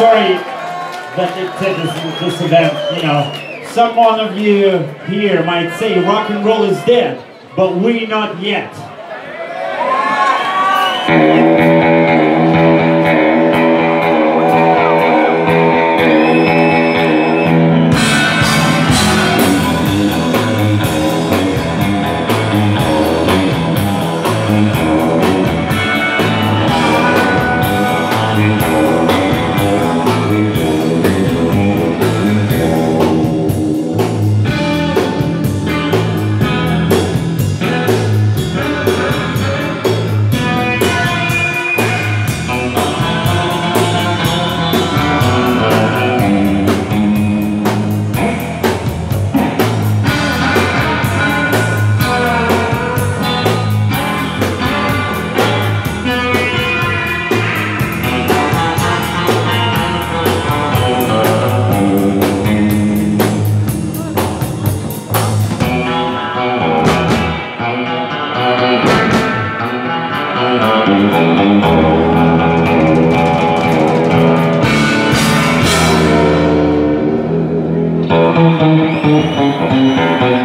sorry that it said this, this event, you know. Some one of you here might say rock and roll is dead, but we not yet. Thank you.